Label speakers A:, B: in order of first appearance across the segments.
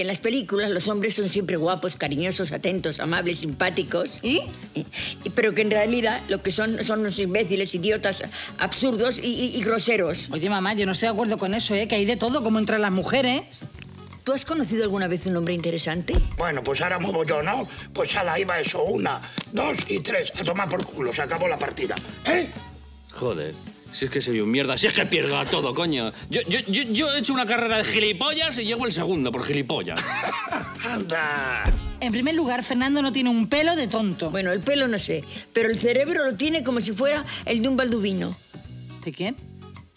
A: que en las películas los hombres son siempre guapos, cariñosos, atentos, amables, simpáticos.
B: ¿Y?
A: pero que en realidad lo que son son unos imbéciles, idiotas, absurdos y, y groseros.
B: Oye, mamá, yo no estoy de acuerdo con eso, ¿eh? Que hay de todo, como entre las mujeres.
A: ¿Tú has conocido alguna vez un hombre interesante?
C: Bueno, pues ahora muevo yo, ¿no? Pues a la iba eso, una, dos y tres. A tomar por culo, se acabó la partida. ¿Eh?
D: Joder. Si es que soy un mierda, si es que pierdo a todo, coño. Yo, yo, yo, yo he hecho una carrera de gilipollas y llego el segundo por gilipollas.
C: ¡Anda!
B: En primer lugar, Fernando no tiene un pelo de tonto.
A: Bueno, el pelo no sé, pero el cerebro lo tiene como si fuera el de un baldubino.
B: ¿De quién?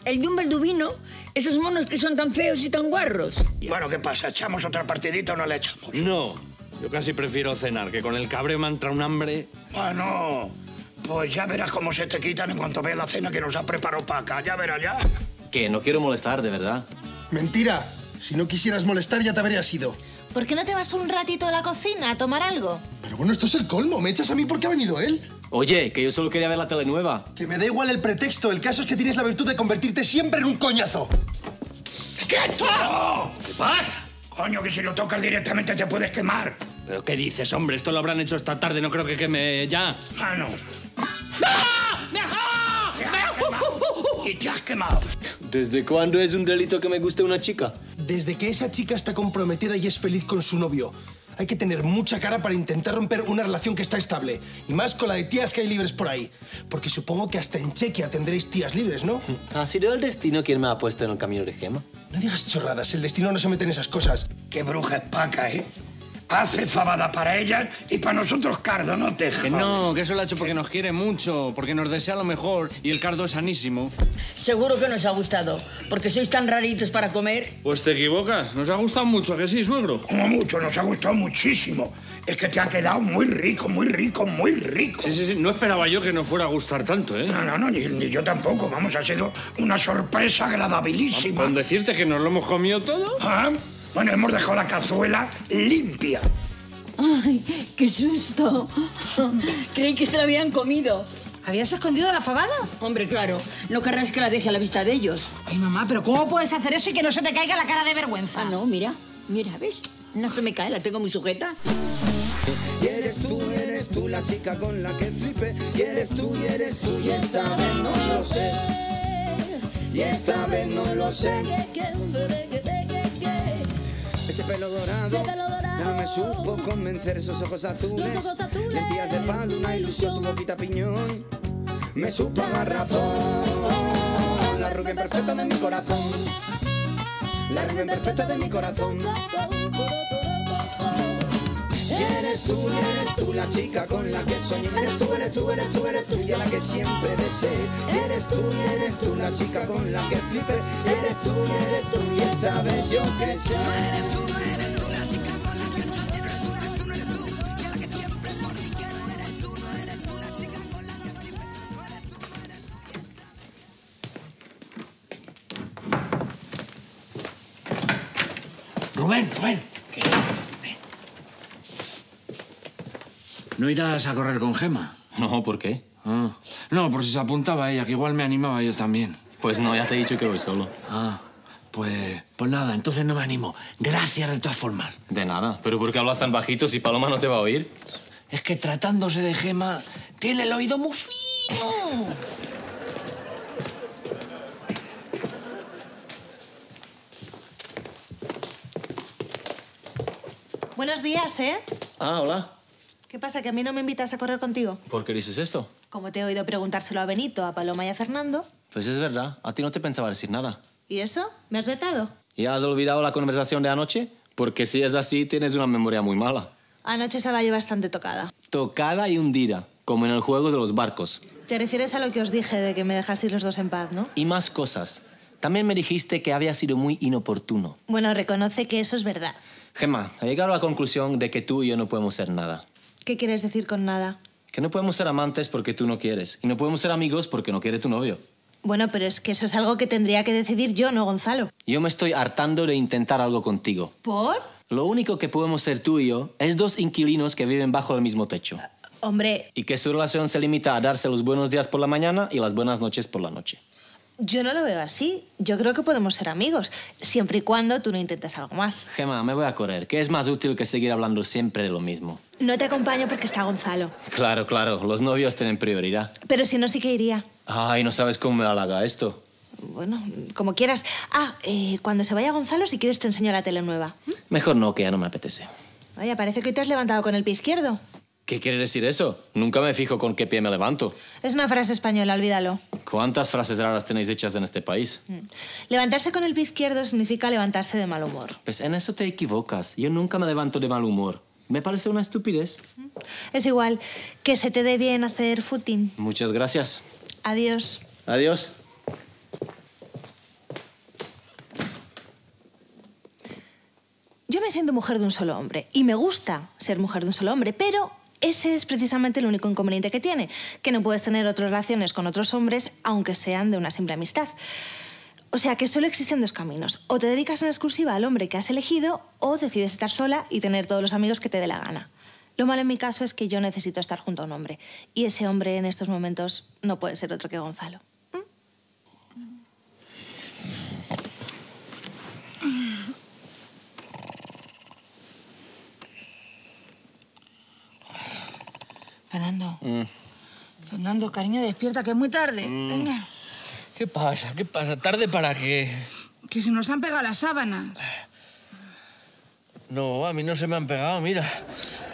A: El de un baldubino, esos monos que son tan feos y tan guarros.
C: Bueno, ¿qué pasa? ¿Echamos otra partidita o no le echamos?
D: No, yo casi prefiero cenar, que con el cabreo me entra un hambre.
C: Bueno, pues ya verás cómo se te quitan en cuanto veas la cena que nos ha preparado Paca. Ya verás, ya.
E: Que no quiero molestar, de verdad.
F: Mentira. Si no quisieras molestar, ya te habrías ido.
G: ¿Por qué no te vas un ratito a la cocina a tomar algo?
F: Pero bueno, esto es el colmo. ¿Me echas a mí porque ha venido él?
E: Oye, que yo solo quería ver la tele nueva.
F: Que me da igual el pretexto. El caso es que tienes la virtud de convertirte siempre en un coñazo.
C: ¡Quieto!
D: ¿Qué pasa?
C: Coño, que si lo tocas directamente te puedes quemar.
D: ¿Pero qué dices, hombre? Esto lo habrán hecho esta tarde, no creo que queme ya.
C: Ah, no. Y te has quemado.
E: ¿Desde cuándo es un delito que me guste una chica?
F: Desde que esa chica está comprometida y es feliz con su novio. Hay que tener mucha cara para intentar romper una relación que está estable. Y más con la de tías que hay libres por ahí. Porque supongo que hasta en Chequia tendréis tías libres, ¿no?
E: ¿Ha sido el destino quien me ha puesto en el camino de Gema?
F: No digas chorradas. El destino no se mete en esas cosas.
C: Qué bruja es Paca, ¿eh? Hace fabada para ella y para nosotros cardo, no te jodas.
D: no, que eso lo ha hecho porque nos quiere mucho, porque nos desea lo mejor y el cardo es sanísimo.
A: Seguro que nos ha gustado, porque sois tan raritos para comer.
D: Pues te equivocas, nos ha gustado mucho, ¿a que sí, suegro?
C: Como mucho, nos ha gustado muchísimo. Es que te ha quedado muy rico, muy rico, muy rico.
D: Sí, sí, sí, no esperaba yo que nos fuera a gustar tanto, ¿eh?
C: No, no, no, ni, ni yo tampoco. Vamos, ha sido una sorpresa agradabilísima.
D: Con decirte que nos lo hemos comido todo.
C: Ah, Bueno, hemos dejado la cazuela limpia.
A: ¡Ay, qué susto! Creí que se la habían comido.
B: ¿Habías escondido la fabada?
A: Hombre, claro, no querrás que la deje a la vista de ellos.
B: Ay, mamá, pero ¿cómo puedes hacer eso y que no se te caiga la cara de vergüenza?
A: Ah, no, mira, mira, ¿ves? No se me cae, la tengo muy sujeta.
H: Y eres tú, eres tú la chica con la que flipé. Y eres tú, y eres tú, y esta vez no lo sé. Y esta vez no lo sé. Ese pelo dorado, no me supo convencer esos ojos azules. Lentillas de palo, una ilusión, tu boquita piñón. Me supo garrafón. La rubia perfecta de mi corazón. La rubia perfecta de mi corazón. Eres tú, eres tú la chica con la que soñé. Eres tú, eres tú, eres tú, eres tú y a la que siempre deseé. Eres tú, eres tú la chica con la que flipé. Eres tú, eres tú y esta vez yo que sé.
D: ¿No irás a correr con Gema?
E: No, ¿por qué?
D: Ah. No, por si se apuntaba ella, que igual me animaba yo también.
E: Pues no, ya te he dicho que voy solo.
D: Ah, pues, pues nada, entonces no me animo. Gracias de todas formas.
E: De nada. ¿Pero por qué hablas tan bajito si Paloma no te va a oír?
D: Es que tratándose de Gema, tiene el oído muy fino.
G: Buenos días, ¿eh?
E: Ah, hola.
G: ¿Qué pasa, que a mí no me invitas a correr contigo?
E: ¿Por qué dices esto?
G: Como te he oído preguntárselo a Benito, a Paloma y a Fernando.
E: Pues es verdad. A ti no te pensaba decir nada.
G: ¿Y eso? ¿Me has vetado?
E: ¿Ya has olvidado la conversación de anoche? Porque si es así, tienes una memoria muy mala.
G: Anoche estaba yo bastante tocada.
E: Tocada y hundida, como en el juego de los barcos.
G: Te refieres a lo que os dije de que me dejasteis los dos en paz, ¿no?
E: Y más cosas. También me dijiste que había sido muy inoportuno.
G: Bueno, reconoce que eso es verdad.
E: Gemma, he llegado a la conclusión de que tú y yo no podemos ser nada.
G: ¿Qué quieres decir con nada?
E: Que no podemos ser amantes porque tú no quieres. Y no podemos ser amigos porque no quiere tu novio.
G: Bueno, pero es que eso es algo que tendría que decidir yo, no Gonzalo.
E: Yo me estoy hartando de intentar algo contigo.
G: ¿Por?
E: Lo único que podemos ser tú y yo es dos inquilinos que viven bajo el mismo techo.
G: Hombre,
E: Y que su relación se limita a darse los buenos días por la mañana y las buenas noches por la noche.
G: Yo no lo veo así. Yo creo que podemos ser amigos, siempre y cuando tú no intentes algo más.
E: Gemma, me voy a correr, que es más útil que seguir hablando siempre de lo mismo.
G: No te acompaño porque está Gonzalo.
E: Claro, claro, los novios tienen prioridad.
G: Pero si no, sí que iría.
E: Ay, no sabes cómo me halaga esto.
G: Bueno, como quieras. Ah, eh, cuando se vaya Gonzalo, si quieres te enseño la tele nueva.
E: Mejor no, que ya no me apetece.
G: Vaya, parece que hoy te has levantado con el pie izquierdo.
E: ¿Qué quiere decir eso? Nunca me fijo con qué pie me levanto.
G: Es una frase española, olvídalo.
E: ¿Cuántas frases raras tenéis hechas en este país?
G: Levantarse con el pie izquierdo significa levantarse de mal humor.
E: Pues en eso te equivocas. Yo nunca me levanto de mal humor. Me parece una estupidez.
G: Es igual, que se te dé bien hacer footing.
E: Muchas gracias.
G: Adiós.
E: Adiós.
G: Yo me siento mujer de un solo hombre y me gusta ser mujer de un solo hombre, pero ese es precisamente el único inconveniente que tiene, que no puedes tener otras relaciones con otros hombres aunque sean de una simple amistad. O sea que solo existen dos caminos. O te dedicas en exclusiva al hombre que has elegido o decides estar sola y tener todos los amigos que te dé la gana. Lo malo en mi caso es que yo necesito estar junto a un hombre. Y ese hombre en estos momentos no puede ser otro que Gonzalo.
B: Fernando. Fernando, cariño, despierta, que es muy tarde. Venga.
D: ¿Qué pasa? ¿Qué pasa? ¿Tarde para qué?
B: Que se nos han pegado las sábanas.
D: No, a mí no se me han pegado, mira.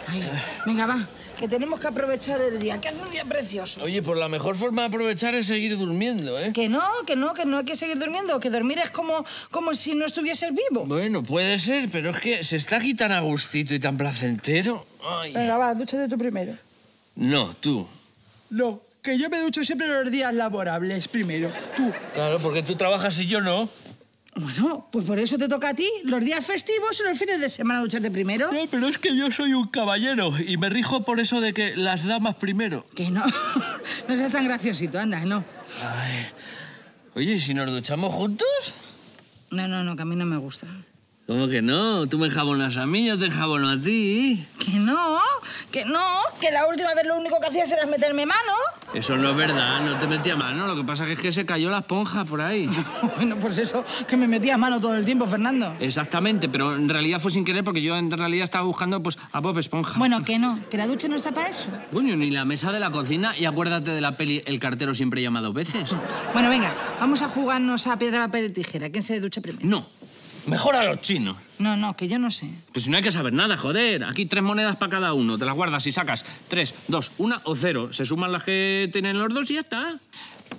B: Ay, venga, va. Que tenemos que aprovechar el día, que hace un día precioso.
D: Oye, pues la mejor forma de aprovechar es seguir durmiendo, ¿eh?
B: Que no, que no, que no hay que seguir durmiendo. Que dormir es como, como si no estuvieses vivo.
D: Bueno, puede ser, pero es que se está aquí tan a gustito y tan placentero. Ay.
B: Venga, va, dúchate tú primero.
D: No, tú.
B: No, que yo me ducho siempre los días laborables primero. Tú.
D: Claro, porque tú trabajas y yo no.
B: Bueno, pues por eso te toca a ti. Los días festivos y los fines de semana ducharte primero.
D: No, pero es que yo soy un caballero y me rijo por eso de que las damas primero.
B: Que no. No seas tan graciosito, anda, no.
D: Ay. Oye, ¿y si nos duchamos juntos?
B: No, no, no, que a mí no me gusta.
D: ¿Cómo que no? Tú me jabonas a mí, yo te jabono a ti.
B: Que no, que no, que la última vez lo único que hacías era meterme mano.
D: Eso no es verdad, no te metí a mano. Lo que pasa es que se cayó la esponja por ahí.
B: Bueno, pues eso, que me metías mano todo el tiempo, Fernando.
D: Exactamente, pero en realidad fue sin querer porque yo en realidad estaba buscando pues, a Bob Esponja.
B: Bueno, que no, que la ducha no está para eso.
D: Coño, ni la mesa de la cocina y acuérdate de la peli El cartero siempre llama dos veces.
B: Bueno, venga, vamos a jugarnos a piedra, papel y tijera. ¿Quién se ducha primero?
D: No, mejor a los chinos.
B: No, no, que yo no sé.
D: Pues si no hay que saber nada, joder. Aquí tres monedas para cada uno. Te las guardas y sacas tres, dos, una o cero. Se suman las que tienen los dos y ya está.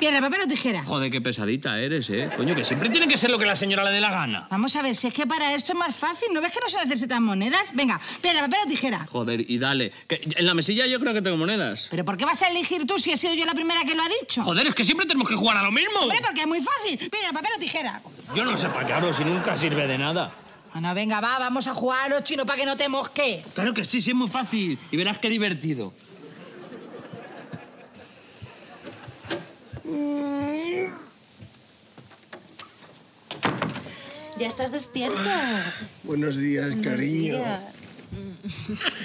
B: Piedra, papel o tijera.
D: Joder, qué pesadita eres, ¿eh? Coño, que siempre tiene que ser lo que la señora le dé la gana.
B: Vamos a ver, si es que para esto es más fácil. ¿No ves que no se necesitan monedas? Venga, piedra, papel o tijera.
D: Joder, y dale. Que en la mesilla yo creo que tengo monedas.
B: ¿Pero por qué vas a elegir tú si he sido yo la primera que lo ha dicho?
D: Joder, es que siempre tenemos que jugar a lo mismo.
B: Hombre, porque es muy fácil. Piedra, papel o tijera.
D: Yo no sé para qué hablo si nunca sirve de nada.
B: Bueno, venga, va, vamos a jugar chinos para que no te mosques.
D: Claro que sí, sí, es muy fácil. Y verás qué divertido.
G: Ya estás despierto.
F: Buenos días, cariño.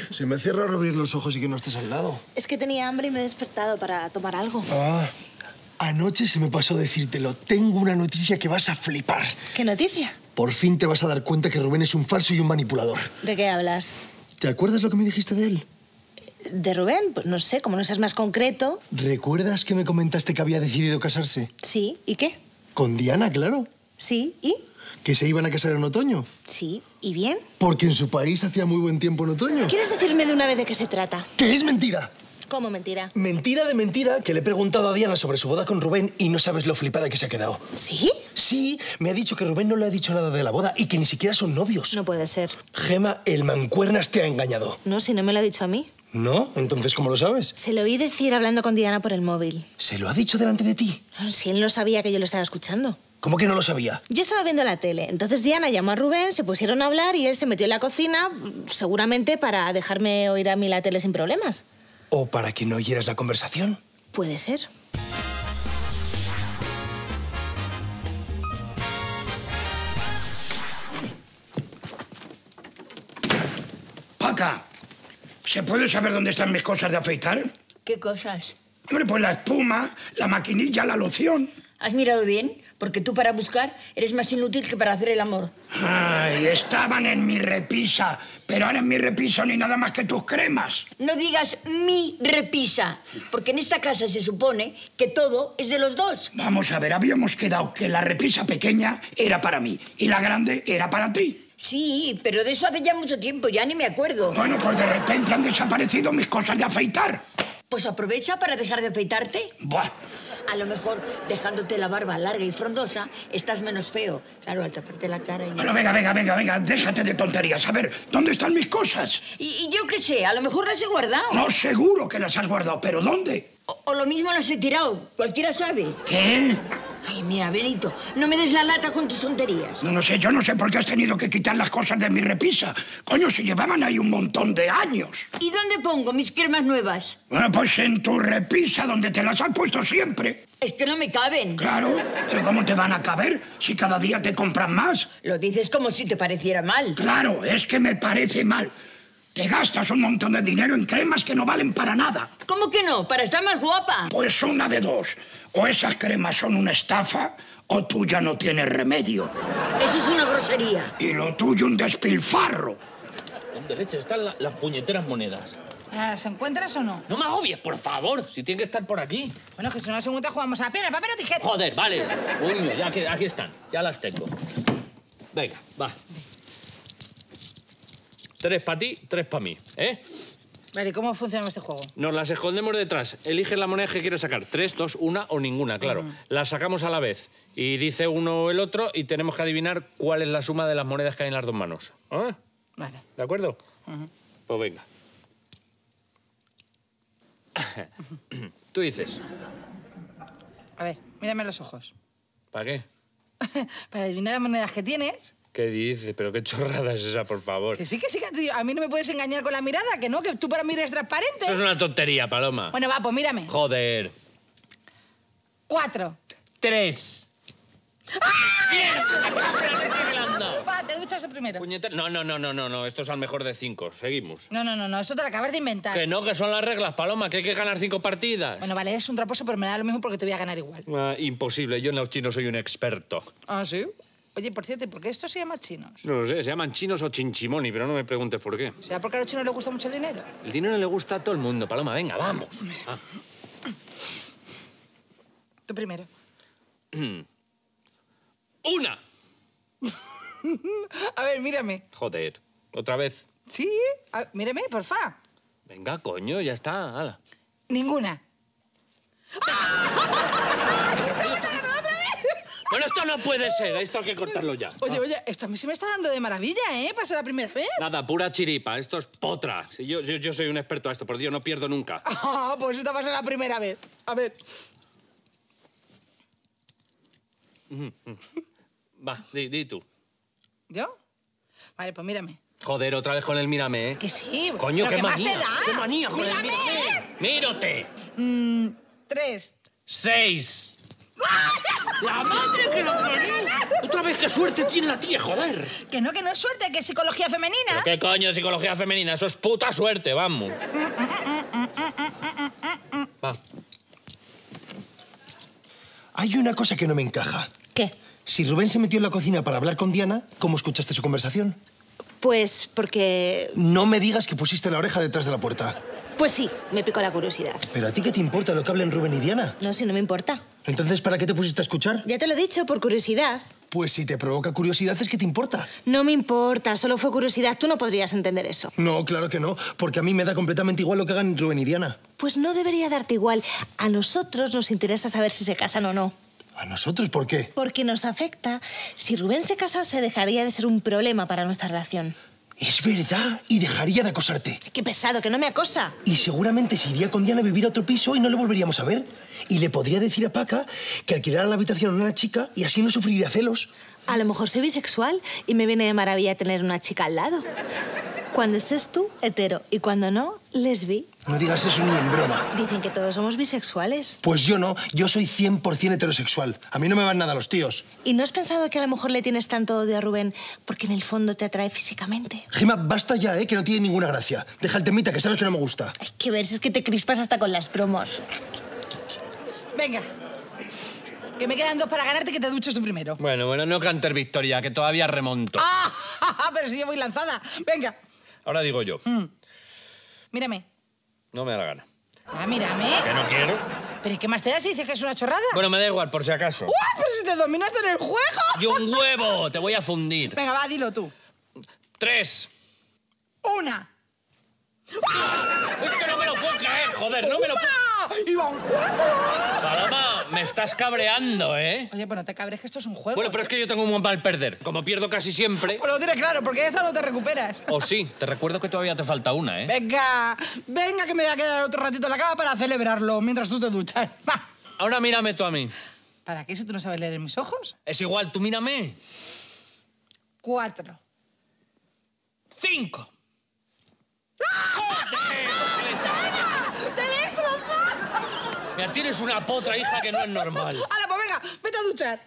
F: Se me hace raro abrir los ojos y que no estés al lado.
G: Es que tenía hambre y me he despertado para tomar algo.
F: Ah, anoche se me pasó decírtelo. Tengo una noticia que vas a flipar.
G: ¿Qué noticia?
F: Por fin te vas a dar cuenta que Rubén es un falso y un manipulador.
G: ¿De qué hablas?
F: ¿Te acuerdas lo que me dijiste de él?
G: ¿De Rubén? Pues no sé, como no seas más concreto.
F: ¿Recuerdas que me comentaste que había decidido casarse?
G: Sí, ¿y qué?
F: Con Diana, claro.
G: Sí, ¿y?
F: Que se iban a casar en otoño.
G: Sí, ¿y bien?
F: Porque en su país hacía muy buen tiempo en otoño.
G: ¿Quieres decirme de una vez de qué se trata?
F: ¡Que es mentira!
G: ¿Cómo mentira?
F: Mentira de mentira que le he preguntado a Diana sobre su boda con Rubén y no sabes lo flipada que se ha quedado.
G: ¿Sí?
F: Sí, me ha dicho que Rubén no le ha dicho nada de la boda y que ni siquiera son novios.
G: No puede ser.
F: Gema, el mancuernas te ha engañado.
G: No, si no me lo ha dicho a mí.
F: ¿No? Entonces, ¿cómo lo sabes?
G: Se lo oí decir hablando con Diana por el móvil.
F: ¿Se lo ha dicho delante de ti?
G: Si él no sabía que yo lo estaba escuchando.
F: ¿Cómo que no lo sabía?
G: Yo estaba viendo la tele, entonces Diana llamó a Rubén, se pusieron a hablar y él se metió en la cocina, seguramente para dejarme oír a mí la tele sin problemas.
F: ¿O para que no oyeras la conversación?
G: Puede ser.
C: Paca, ¿se puede saber dónde están mis cosas de afeitar?
A: ¿Qué cosas?
C: Hombre, pues la espuma, la maquinilla, la loción.
A: ¿Has mirado bien? Porque tú para buscar eres más inútil que para hacer el amor.
C: Ay, estaban en mi repisa, pero ahora en mi repisa ni nada más que tus cremas.
A: No digas mi repisa, porque en esta casa se supone que todo es de los dos.
C: Vamos a ver, habíamos quedado que la repisa pequeña era para mí y la grande era para ti.
A: Sí, pero de eso hace ya mucho tiempo, ya ni me acuerdo.
C: Bueno, pues de repente han desaparecido mis cosas de afeitar.
A: Pues aprovecha para dejar de afeitarte.
C: Buah.
A: A lo mejor dejándote la barba larga y frondosa estás menos feo. Claro, al taparte la cara y...
C: Bueno, venga, venga, venga, venga, déjate de tonterías. A ver, ¿dónde están mis cosas?
A: Y, y yo qué sé, a lo mejor las he guardado.
C: No, seguro que las has guardado, pero ¿dónde?
A: O, o lo mismo las he tirado, cualquiera sabe.
C: ¿Qué?
A: Ay, mira, Benito, no me des la lata con tus tonterías.
C: No, no sé, yo no sé por qué has tenido que quitar las cosas de mi repisa. Coño, se llevaban ahí un montón de años.
A: ¿Y dónde pongo mis cremas nuevas?
C: Bueno, pues en tu repisa, donde te las has puesto siempre.
A: Es que no me caben.
C: Claro, pero ¿cómo te van a caber si cada día te compran más?
A: Lo dices como si te pareciera mal.
C: Claro, es que me parece mal. Te gastas un montón de dinero en cremas que no valen para nada.
A: ¿Cómo que no? Para estar más guapa.
C: Pues una de dos. O esas cremas son una estafa o tú ya no tienes remedio.
A: Eso es una grosería.
C: Y lo tuyo un despilfarro.
D: ¿Dónde leche están la- las puñeteras monedas?
B: ¿Las encuentras o no?
D: No me agobies, por favor, si tiene que estar por aquí.
B: Bueno, que si no las encuentras jugamos a la piedra, papel o tijera.
D: Joder, vale. Coño, ya aquí, aquí están, ya las tengo. Venga, va. Tres para ti, tres para mí, ¿eh?
B: Vale, ¿y cómo funciona este juego?
D: Nos las escondemos detrás. Eliges la moneda que quieres sacar. Tres, dos, una o ninguna, claro. Las sacamos a la vez. Y dice uno o el otro y tenemos que adivinar cuál es la suma de las monedas que hay en las dos manos. ¿Ah?
B: Vale.
D: ¿De acuerdo? Pues venga. Tú dices,
B: A ver, mírame los ojos.
D: ¿para qué?
B: Para adivinar las monedas que tienes.
D: ¿Qué dices? Pero qué chorrada es esa, por favor.
B: Que sí, que sí, que a mí no me puedes engañar con la mirada, que no, que tú para mí eres transparente.
D: Eso es una tontería, Paloma.
B: Bueno, va, pues mírame.
D: Joder.
B: Cuatro.
D: Tres.
B: Va, te duchas el primero.
D: Puñetera- No, no, no, no, no, no. Esto es al mejor de cinco. Seguimos.
B: No, no, no, no, esto te lo acabas de inventar.
D: Que no, que son las reglas, Paloma, que hay que ganar cinco partidas.
B: Bueno, vale, eres un traposo, pero me da lo mismo porque te voy a ganar igual.
D: Ah, imposible, yo en los chinos soy un experto.
B: ¿Ah, sí? Oye, por cierto, ¿y ¿por qué esto se llama chinos?
D: No lo sé, se llaman chinos o chinchimoni, pero no me preguntes por qué.
B: ¿Será porque a los chinos les gusta mucho el dinero?
D: El dinero le gusta a todo el mundo, Paloma, venga, vamos. Ah.
B: Tú primero.
D: ¡Una!
B: A ver, mírame.
D: Joder, otra vez.
B: ¿Sí? A mírame, porfa.
D: Venga, coño, ya está, hala.
B: Ninguna.
D: Esto no puede ser, esto hay que cortarlo ya.
B: Oye, oye, esto a mí se me está dando de maravilla, ¿eh? Para ser la primera vez.
D: Nada, pura chiripa, esto es potra. Si yo, yo, yo soy un experto a esto, por Dios, no pierdo nunca.
B: Ah, pues esta va a ser la primera vez. A ver.
D: Va, di, di tú.
B: ¿Yo? Vale, pues mírame.
D: Joder, otra vez con el mírame, ¿eh?
B: Que sí.
D: Coño,
B: ¿pero
D: qué
B: qué más
D: manía.
B: te da?
D: ¡Qué manía el mírame! ¡Mírate!
B: Mm, tres.
D: ¡Seis! ¡La madre que lo parió! Otra vez, qué suerte tiene la tía, joder.
B: Que no, que no es suerte, que es psicología femenina.
D: ¿Qué coño de psicología femenina? Eso es puta suerte, vamos. Va.
F: Hay una cosa que no me encaja.
G: ¿Qué?
F: Si Rubén se metió en la cocina para hablar con Diana, ¿cómo escuchaste su conversación?
G: Pues porque...
F: No me digas que pusiste la oreja detrás de la puerta.
G: Pues sí, me picó la curiosidad.
F: ¿Pero a ti qué te importa lo que hablen Rubén y Diana?
G: No, si no me importa.
F: Entonces, ¿para qué te pusiste a escuchar?
G: Ya te lo he dicho, por curiosidad.
F: Pues si te provoca curiosidad, es que te importa.
G: No me importa, solo fue curiosidad. Tú no podrías entender eso.
F: No, claro que no, porque a mí me da completamente igual lo que hagan Rubén y Diana.
G: Pues no debería darte igual. A nosotros nos interesa saber si se casan o no.
F: ¿A nosotros por qué?
G: Porque nos afecta. Si Rubén se casase, dejaría de ser un problema para nuestra relación.
F: Es verdad, y dejaría de acosarte.
G: Qué pesado, que no me acosa.
F: Y seguramente se iría con Diana a vivir a otro piso y no le volveríamos a ver. Y le podría decir a Paca que alquilara la habitación a una chica y así no sufriría celos.
G: A lo mejor soy bisexual y me viene de maravilla tener una chica al lado. Cuando estés tú, hetero, y cuando no, lesbi.
F: No digas eso ni en broma.
G: Dicen que todos somos bisexuales.
F: Pues yo no, yo soy 100% heterosexual. A mí no me van nada los tíos.
G: ¿Y no has pensado que a lo mejor le tienes tanto odio a Rubén porque en el fondo te atrae físicamente?
F: Gema, basta ya, ¿eh? Que no tiene ninguna gracia. Deja el temita, que sabes que no me gusta.
G: Hay que ver si es que te crispas hasta con las promos.
B: Venga. Que me quedan dos para ganarte que te duches tú primero.
D: Bueno, bueno, no canter victoria, que todavía remonto.
B: ¡Ah! Pero si yo voy lanzada. Venga,
D: Ahora digo yo.
B: mírame.
D: No me da la gana.
B: Ah, mírame.
D: Que no quiero.
B: ¿Pero ¿y qué más te da si dices que es una chorrada?
D: Bueno, me da igual, por si acaso.
B: ¡Uah! Pero si te dominaste en el juego.
D: Y un huevo, te voy a fundir.
B: Venga, va, dilo tú.
D: Tres.
B: Una.
D: Es que no me lo puedo creer, joder, no me lo puedo...
B: ¡Ah! ¡Iban cuatro!
D: Paloma, me estás cabreando, ¿eh?
B: Oye, pues no te cabres que esto es un juego.
D: Bueno, pero es que yo tengo un mal perder. Como pierdo casi siempre...
B: Pues lo tienes claro, porque esta no te recuperas.
D: O sí, te recuerdo que todavía te falta una, ¿eh?
B: Venga, venga que me voy a quedar otro ratito en la cama para celebrarlo mientras tú te duchas. Va.
D: Ahora mírame tú a mí.
B: ¿Para qué si tú no sabes leer en mis ojos?
D: Es igual, tú mírame.
B: Cuatro.
D: Cinco.
B: ¡Te destrozó!
D: Mira, tienes una potra, hija, que no es normal.
B: ¡Hala, pues venga, vete a duchar!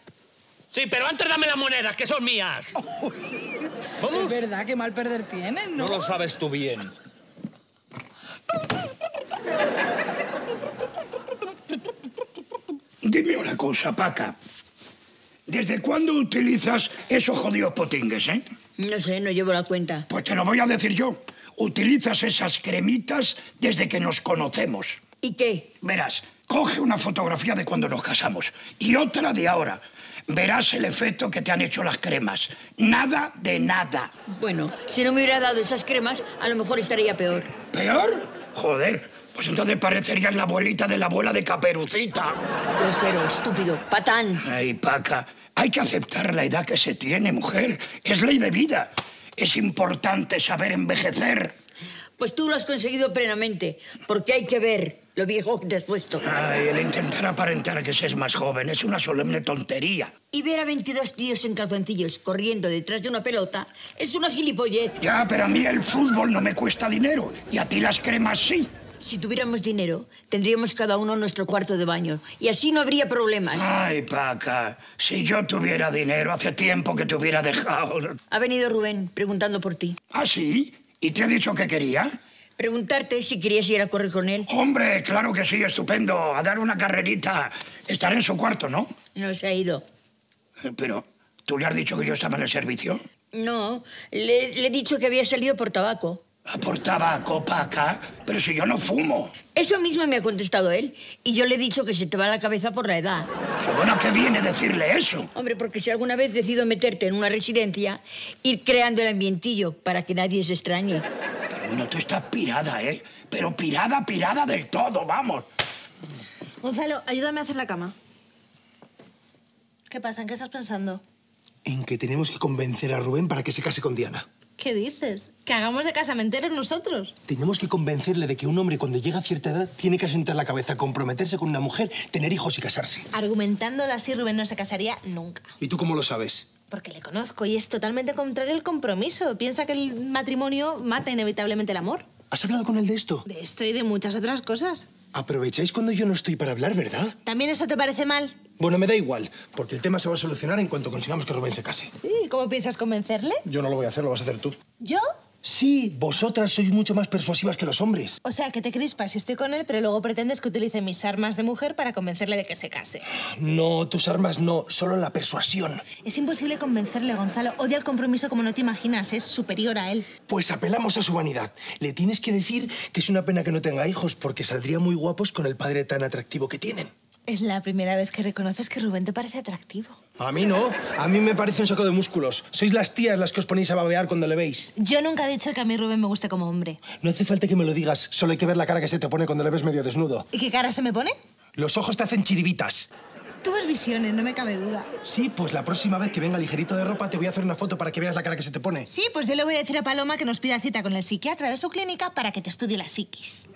D: Sí, pero antes dame las monedas, que son mías.
B: Es
D: ¿Vamos?
B: verdad que mal perder tienes, ¿no?
D: No lo sabes tú bien.
C: Dime una cosa, Paca. ¿Desde cuándo utilizas esos jodidos potingues, eh?
A: No sé, no llevo la cuenta.
C: Pues te lo voy a decir yo. Utilizas esas cremitas desde que nos conocemos.
A: ¿Y qué?
C: Verás, coge una fotografía de cuando nos casamos y otra de ahora. Verás el efecto que te han hecho las cremas. Nada de nada.
A: Bueno, si no me hubiera dado esas cremas, a lo mejor estaría peor.
C: ¿Peor? Joder, pues entonces parecerías la abuelita de la abuela de Caperucita.
A: Grosero, estúpido, patán.
C: Ay, Paca, hay que aceptar la edad que se tiene, mujer. Es ley de vida. Es importante saber envejecer.
A: Pues tú lo has conseguido plenamente, porque hay que ver lo viejo que te has puesto.
C: Ay, el intentar aparentar que se es más joven es una solemne tontería.
A: Y ver a 22 tíos en calzoncillos corriendo detrás de una pelota es una gilipollez.
C: Ya, pero a mí el fútbol no me cuesta dinero y a ti las cremas sí.
A: Si tuviéramos dinero, tendríamos cada uno nuestro cuarto de baño y así no habría problemas.
C: Ay, Paca, si yo tuviera dinero, hace tiempo que te hubiera dejado.
A: Ha venido Rubén preguntando por ti.
C: ¿Ah, sí? ¿Y te ha dicho que quería?
A: Preguntarte si querías ir a correr con él.
C: Hombre, claro que sí, estupendo. A dar una carrerita. Estará en su cuarto, ¿no?
A: No se ha ido.
C: Eh, Pero, ¿tú le has dicho que yo estaba en el servicio?
A: No, le, le he dicho que había salido por tabaco.
C: Aportaba copa acá, pero si yo no fumo.
A: Eso mismo me ha contestado él. Y yo le he dicho que se te va la cabeza por la edad.
C: Pero bueno, ¿a qué viene decirle eso?
A: Hombre, porque si alguna vez decido meterte en una residencia, ir creando el ambientillo para que nadie se extrañe.
C: Bueno, tú estás pirada, ¿eh? Pero pirada, pirada del todo, vamos.
G: Gonzalo, ayúdame a hacer la cama. ¿Qué pasa? ¿En qué estás pensando?
F: En que tenemos que convencer a Rubén para que se case con Diana.
G: ¿Qué dices? Que hagamos de casamenteros nosotros.
F: Tenemos que convencerle de que un hombre cuando llega a cierta edad tiene que asentar la cabeza, comprometerse con una mujer, tener hijos y casarse.
G: Argumentándolo así, Rubén no se casaría nunca.
F: ¿Y tú cómo lo sabes?
G: Porque le conozco y es totalmente contrario al compromiso. Piensa que el matrimonio mata inevitablemente el amor.
F: ¿Has hablado con él de esto?
G: De esto y de muchas otras cosas.
F: Aprovecháis cuando yo no estoy para hablar, ¿verdad?
G: ¿También eso te parece mal?
F: Bueno, me da igual, porque el tema se va a solucionar en cuanto consigamos que Rubén se case.
G: Sí, ¿cómo piensas convencerle?
F: Yo no lo voy a hacer, lo vas a hacer tú.
G: ¿Yo?
F: Sí, vosotras sois mucho más persuasivas que los hombres.
G: O sea, que te crispas si estoy con él, pero luego pretendes que utilice mis armas de mujer para convencerle de que se case.
F: No, tus armas no, solo la persuasión.
G: Es imposible convencerle, Gonzalo. Odia el compromiso como no te imaginas. Es superior a él.
F: Pues apelamos a su vanidad. Le tienes que decir que es una pena que no tenga hijos, porque saldrían muy guapos con el padre tan atractivo que tienen.
G: Es la primera vez que reconoces que Rubén te parece atractivo.
F: A mí no, a mí me parece un saco de músculos. Sois las tías las que os ponéis a babear cuando le veis.
G: Yo nunca he dicho que a mí Rubén me guste como hombre.
F: No hace falta que me lo digas, solo hay que ver la cara que se te pone cuando le ves medio desnudo.
G: ¿Y qué cara se me pone?
F: Los ojos te hacen chiribitas.
G: Tú ves visiones, no me cabe duda.
F: Sí, pues la próxima vez que venga ligerito de ropa te voy a hacer una foto para que veas la cara que se te pone.
G: Sí, pues yo le voy a decir a Paloma que nos pida cita con el psiquiatra de su clínica para que te estudie la psiquis.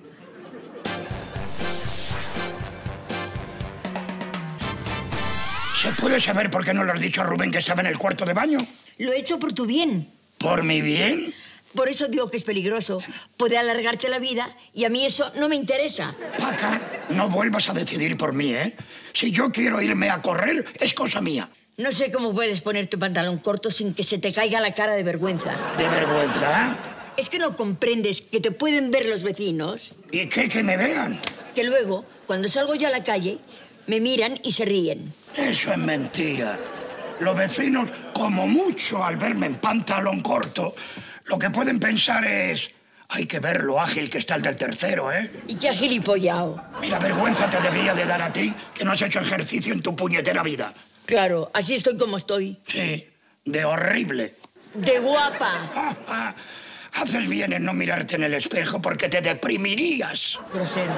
C: ¿Se puede saber por qué no le has dicho a Rubén que estaba en el cuarto de baño?
A: Lo he hecho por tu bien.
C: ¿Por mi bien?
A: Por eso digo que es peligroso. Puede alargarte la vida y a mí eso no me interesa.
C: Paca, no vuelvas a decidir por mí, ¿eh? Si yo quiero irme a correr, es cosa mía.
A: No sé cómo puedes poner tu pantalón corto sin que se te caiga la cara de vergüenza.
C: ¿De vergüenza?
A: ¿Es que no comprendes que te pueden ver los vecinos?
C: ¿Y qué? Que me vean.
A: Que luego, cuando salgo yo a la calle, Me miran y se ríen.
C: Eso es mentira. Los vecinos, como mucho al verme en pantalón corto, lo que pueden pensar es... Hay que ver lo ágil que está el del tercero, ¿eh?
A: ¿Y qué agilipollao?
C: Mira, vergüenza te debía de dar a ti que no has hecho ejercicio en tu puñetera vida.
A: Claro, así estoy como estoy.
C: Sí, de horrible.
A: De guapa.
C: Haces bien en no mirarte en el espejo porque te deprimirías.
A: Grosero.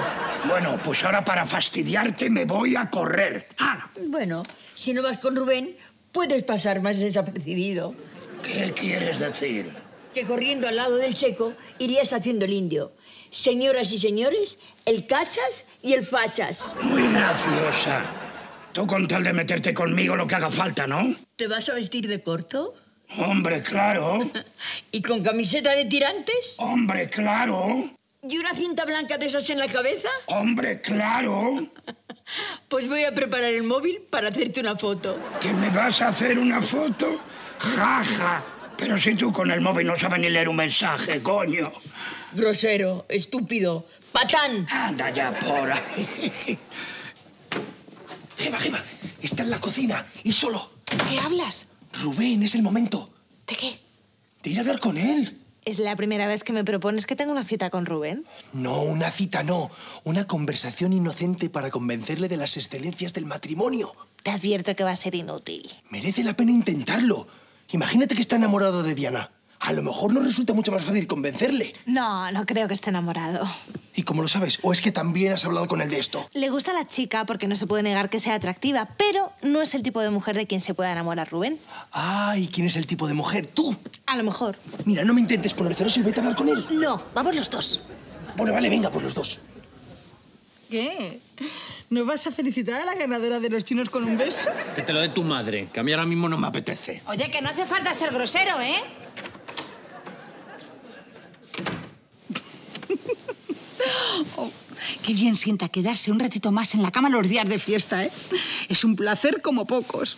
C: Bueno, pues ahora para fastidiarte me voy a correr. Ah,
A: Bueno, si no vas con Rubén, puedes pasar más desapercibido.
C: ¿Qué quieres decir?
A: Que corriendo al lado del checo irías haciendo el indio. Señoras y señores, el cachas y el fachas.
C: Muy graciosa. Tú con tal de meterte conmigo lo que haga falta, ¿no?
A: ¿Te vas a vestir de corto?
C: Hombre, claro.
A: ¿Y con camiseta de tirantes?
C: Hombre, claro.
A: ¿Y una cinta blanca de esas en la cabeza?
C: Hombre, claro.
A: Pues voy a preparar el móvil para hacerte una foto.
C: ¿Que me vas a hacer una foto? Jaja. Pero si tú con el móvil no sabes ni leer un mensaje, coño.
A: Grosero, estúpido, patán.
C: Anda ya por ahí.
F: Gema, Gema, está en la cocina y solo.
G: ¿Qué hablas?
F: Rubén, es el momento
G: ¿De qué?
F: de ir a hablar con él.
G: ¿Es la primera vez que me propones que tenga una cita con Rubén?
F: No, una cita no. Una conversación inocente para convencerle de las excelencias del matrimonio.
G: Te advierto que va a ser inútil.
F: Merece la pena intentarlo. Imagínate que está enamorado de Diana. A lo mejor nos resulta mucho más fácil convencerle.
G: No, no creo que esté enamorado.
F: ¿Y cómo lo sabes? ¿O es que también has hablado con él de esto?
G: Le gusta la chica porque no se puede negar que sea atractiva, pero no es el tipo de mujer de quien se pueda enamorar Rubén.
F: Ay, ¿quién es el tipo de mujer? Tú.
G: A lo mejor.
F: Mira, no me intentes poner celoso y vete a hablar con él.
G: No, vamos los dos.
F: Bueno, vale, venga, pues los dos.
B: ¿Qué? ¿No vas a felicitar a la ganadora de los chinos con un beso?
D: Que te lo dé tu madre, que a mí ahora mismo no me apetece.
B: Oye, que no hace falta ser grosero, ¿eh? Oh, qué bien sienta quedarse un ratito más en la cama los días de fiesta, ¿eh? Es un placer como pocos.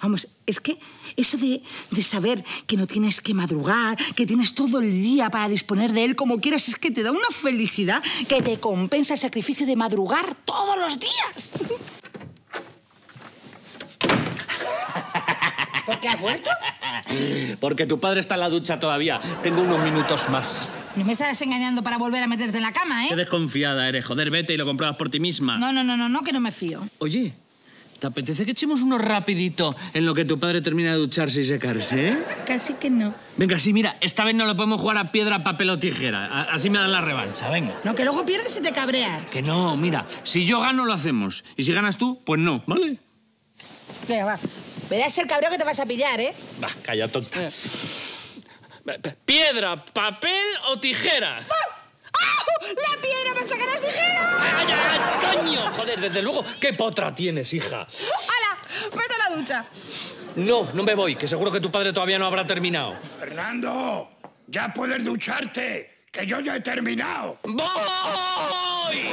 B: Vamos, es que eso de, de saber que no tienes que madrugar, que tienes todo el día para disponer de él como quieras, es que te da una felicidad que te compensa el sacrificio de madrugar todos los días. ¿Por qué has vuelto?
D: Porque tu padre está en la ducha todavía. Tengo unos minutos más.
B: No me estás engañando para volver a meterte en la cama,
D: Qué
B: ¿eh?
D: desconfiada eres. Joder, vete y lo compruebas por ti misma.
B: No, no, no, no, no, que no me fío.
D: Oye, ¿te apetece que echemos uno rapidito en lo que tu padre termina de ducharse y secarse, eh?
B: Casi que no.
D: Venga, sí, mira, esta vez no lo podemos jugar a piedra, papel o tijera. A- así me dan la revancha, venga.
B: No, que luego pierdes y te cabreas.
D: Que no, mira, si yo gano lo hacemos. Y si ganas tú, pues no, ¿vale?
B: Venga, va. Verás el cabreo que te vas a pillar, ¿eh?
D: Va, calla, tonta. ¿Piedra, papel o tijera?
B: ¡Ah! ¡La piedra para sacar las tijeras!
D: ¡Ay, ay, ay, coño! Joder, desde luego, ¿qué potra tienes, hija?
B: ¡Hala! ¡Vete a la ducha!
D: No, no me voy, que seguro que tu padre todavía no habrá terminado.
C: Fernando, ya puedes ducharte, que yo ya he terminado.
D: ¡Voy!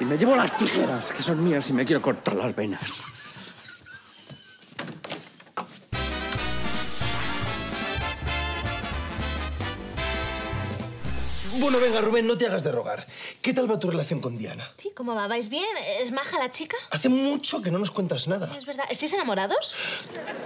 D: Y me llevo las tijeras, que son mías, y me quiero cortar las venas.
F: Bueno, venga, Rubén, no te hagas de rogar. ¿Qué tal va tu relación con Diana?
G: Sí, ¿cómo va? ¿Vais bien? ¿Es maja la chica?
F: Hace mucho que no nos cuentas nada.
G: Es verdad. ¿Estáis enamorados?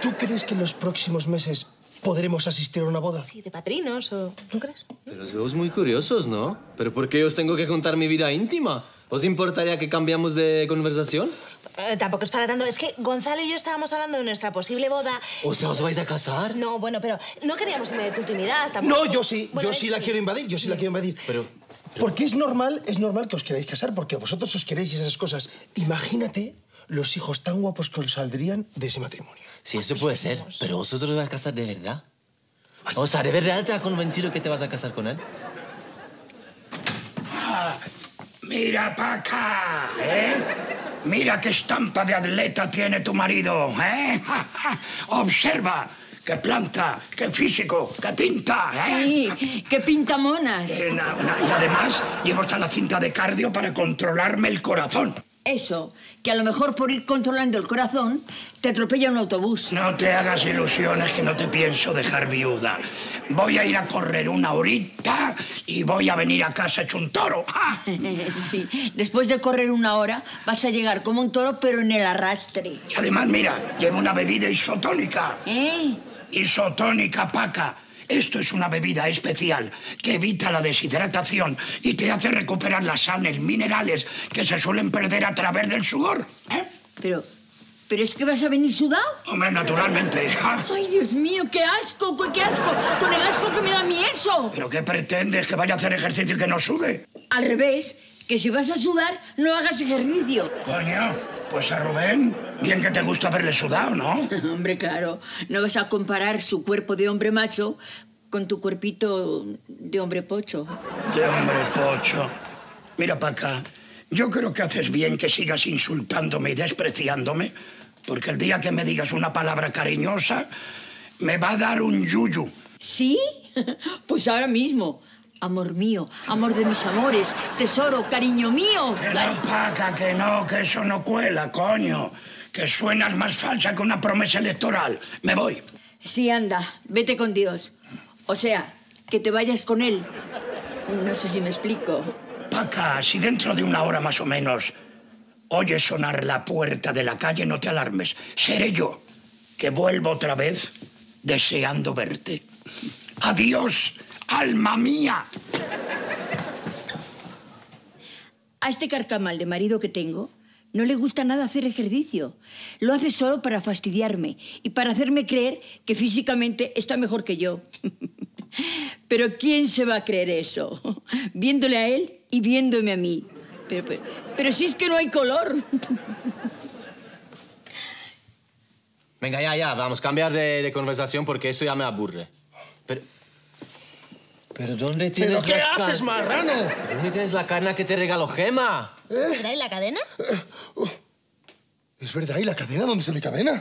F: ¿Tú crees que en los próximos meses podremos asistir a una boda?
G: Sí, de padrinos o... ¿No crees?
E: Pero sois muy curiosos, ¿no? ¿Pero por qué os tengo que contar mi vida íntima? ¿Os importaría que cambiamos de conversación?
G: Eh, tampoco es para tanto. Es que Gonzalo y yo estábamos hablando de nuestra posible boda.
E: O sea, ¿os vais a casar?
G: No, bueno, pero no queríamos invadir tu intimidad tampoco.
F: No, yo sí,
G: Bueno,
F: yo sí la quiero invadir, yo sí la quiero invadir.
E: Pero...
F: Porque es normal, es normal que os queráis casar, porque vosotros os queréis y esas cosas. Imagínate los hijos tan guapos que os saldrían de ese matrimonio.
E: Sí, eso puede ser. Pero vosotros os vais a casar de verdad. O sea, ¿de verdad te ha convencido que te vas a casar con él?
C: Ah, mira para acá, ¿eh? Mira qué estampa de atleta tiene tu marido, ¿eh? Observa, qué planta, qué físico, qué pinta, ¿eh?
A: Sí, que pinta monas.
C: Eh, na- na- y además llevo hasta la cinta de cardio para controlarme el corazón.
A: Eso, que a lo mejor por ir controlando el corazón te atropella un autobús.
C: No te hagas ilusiones que no te pienso dejar viuda. Voy a ir a correr una horita y voy a venir a casa hecho un toro.
A: Sí, después de correr una hora vas a llegar como un toro pero en el arrastre.
C: Y además, mira, llevo una bebida isotónica.
A: ¿Eh?
C: Isotónica Paca. Esto es una bebida especial que evita la deshidratación y te hace recuperar las sales minerales que se suelen perder a través del sudor. ¿eh?
A: Pero, pero es que vas a venir sudado.
C: Hombre, naturalmente. ¡ja!
A: Ay, Dios mío, qué asco, qué asco. Con el asco que me da a mí eso.
C: ¿Pero qué pretendes? ¿Que vaya a hacer ejercicio y que no sude?
A: Al revés, que si vas a sudar, no hagas ejercicio.
C: Coño, pues a Rubén, bien que te gusta verle sudado, ¿no?
A: Hombre, claro, no vas a comparar su cuerpo de hombre macho con tu cuerpito de hombre pocho.
C: De hombre pocho. Mira para acá. Yo creo que haces bien que sigas insultándome y despreciándome, porque el día que me digas una palabra cariñosa, me va a dar un yuyu.
A: ¿Sí? Pues ahora mismo. Amor mío, amor de mis amores, tesoro, cariño mío.
C: Que no, Paca, que no, que eso no cuela, coño. Que suenas más falsa que una promesa electoral. Me voy.
A: Sí, anda, vete con Dios. O sea, que te vayas con él. No sé si me explico.
C: Paca, si dentro de una hora más o menos oyes sonar la puerta de la calle, no te alarmes. Seré yo, que vuelvo otra vez deseando verte. Adiós, alma mía.
A: A este carcamal de marido que tengo no le gusta nada hacer ejercicio. Lo hace solo para fastidiarme y para hacerme creer que físicamente está mejor que yo. Pero ¿quién se va a creer eso? Viéndole a él y viéndome a mí. Pero, pero, pero si es que no hay color.
E: Venga, ya, ya, vamos a cambiar de, de conversación porque eso ya me aburre. Pero... ¿Pero dónde
F: ¿Pero
E: tienes
F: qué
E: la ca-
F: haces, marrano?
E: ¿Dónde tienes la carne que te regaló Gema?
G: ¿Trae la cadena?
F: Es verdad, ¿y la cadena? ¿Dónde está mi cadena?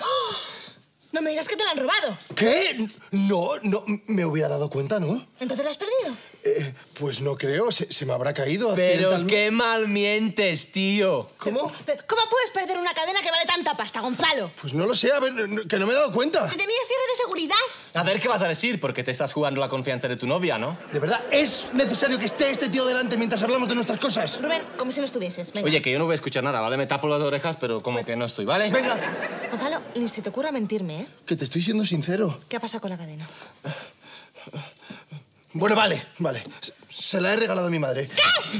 G: No me digas que te la han robado.
F: ¿Qué? No, no, me hubiera dado cuenta, ¿no?
G: ¿Entonces la has perdido?
F: Eh, pues no creo, se, se me habrá caído.
E: Pero qué mal mientes, tío.
F: ¿Cómo?
G: Pero, ¿Cómo puedes perder una cadena que vale tanta pasta, Gonzalo?
F: Pues no lo sé, a ver, no- que no me he dado cuenta.
G: Tenía cierre de seguridad.
E: A ver qué vas a decir, porque te estás jugando la confianza de tu novia, ¿no?
F: De verdad, ¿es necesario que esté este tío delante mientras hablamos de nuestras cosas?
G: Rubén, como si no estuvieses. Venga.
E: Oye, que yo no voy a escuchar nada, ¿vale? Me tapo las orejas, pero como que no estoy, ¿vale?
F: Venga,
G: Gonzalo, ni se te ocurra mentirme, ¿eh?
F: que te estoy siendo sincero.
G: ¿Qué ha pasado con la cadena?
F: Bueno, vale, vale. Se- la he regalado a mi madre.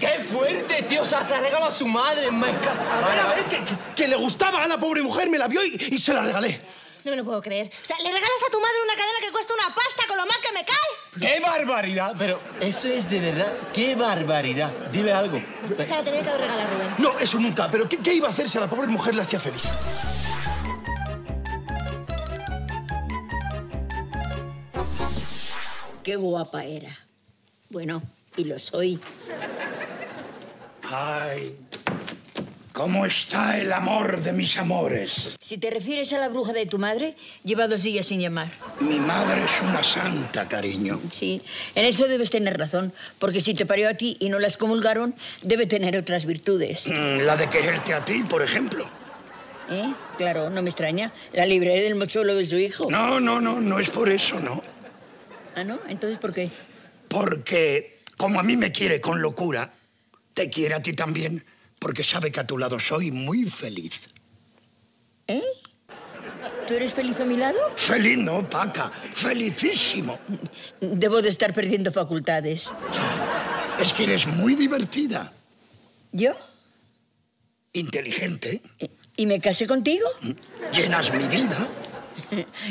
E: ¡Qué fuerte, tío! O sea, se ha regalado a su madre, me encanta.
F: A ver, a ver, que, que- que le gustaba a la pobre mujer, me la vio y, y se la regalé.
G: No me lo puedo creer. O sea, le regalas a tu madre una cadena que cuesta una pasta con lo mal que me cae.
E: ¡Qué barbaridad! Pero eso es de verdad, qué barbaridad. Dile algo.
G: O sea, la tenía que regalado Rubén.
F: No, eso nunca. Pero ¿qué, qué iba a hacer si a la pobre mujer le hacía feliz?
A: Qué guapa era. Bueno, y lo soy.
C: Ay, ¿cómo está el amor de mis amores?
A: Si te refieres a la bruja de tu madre, lleva dos días sin llamar.
C: Mi madre es una santa, cariño.
A: Sí, en eso debes tener razón, porque si te parió a ti y no la excomulgaron, debe tener otras virtudes.
C: Mm, La de quererte a ti, por ejemplo.
A: ¿Eh? Claro, no me extraña. La libré del mochuelo de su hijo.
C: No, no, no, no es por eso, no.
A: ¿Ah, no? Entonces, ¿por qué?
C: Porque como a mí me quiere con locura, te quiere a ti también, porque sabe que a tu lado soy muy feliz.
A: ¿Eh? ¿Tú eres feliz a mi lado?
C: Feliz no, Paca, felicísimo.
A: Debo de estar perdiendo facultades.
C: Es que eres muy divertida,
A: ¿Yo?
C: inteligente,
A: ¿Y me casé contigo?
C: llenas mi vida.